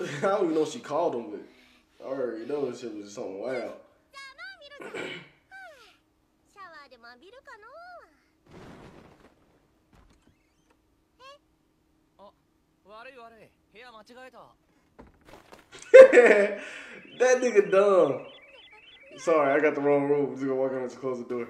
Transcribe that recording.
I don't even know what she called him, but I already know this shit was something wild. that nigga dumb. Sorry, I got the wrong room. I'm just gonna walk in and close the door.